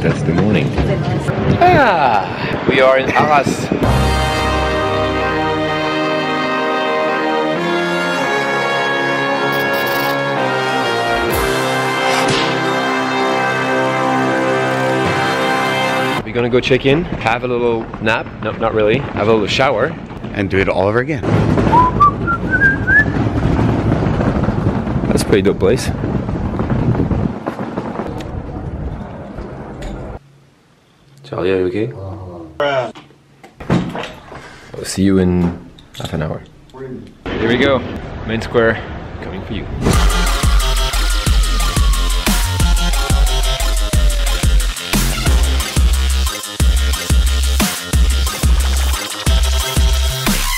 That's the morning. Ah, we are in Arras. We're gonna go check in, have a little nap. No, not really. Have a little shower. And do it all over again. That's a pretty dope place. Charlie, are you okay? I'll see you in half an hour. Here we go. Main square coming for you.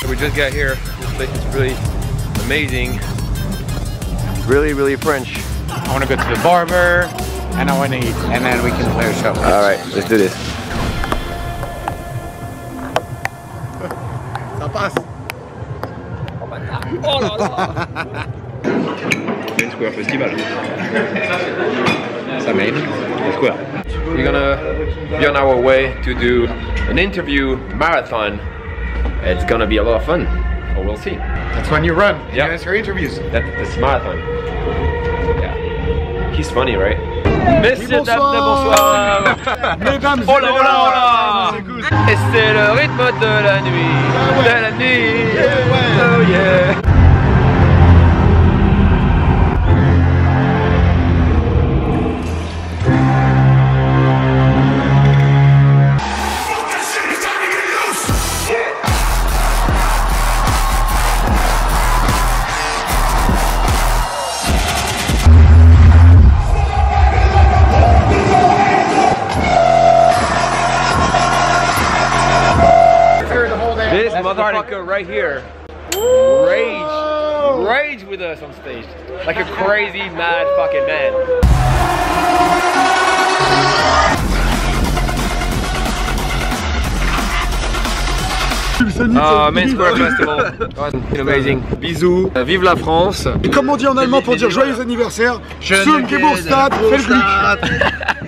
We just got here. This place is really amazing. Really, really French. I want to go to the barber and I want to eat and then we can play a show. All right, let's do this. Ça passe. Main Square Festival. Ça main Square. We're gonna be on our way to do an interview marathon. It's gonna be a lot of fun. Or we'll see. That's when you run. Yeah. That's your interviews. That, that's marathon. Yeah. He's funny, right? Messieurs, dames, bonsoir. Mesdames Oh là oh là oh là Et c'est le rythme de la nuit. De la nuit. Motherfucker right here. Rage. Rage with us on stage. Like a crazy mad fucking man. Uh, Main Square Festival. Was amazing. Bisous. Uh, vive la France. Et comme on dit en allemand pour dire joyeux anniversaire, Schön Geburtstag, Felglück.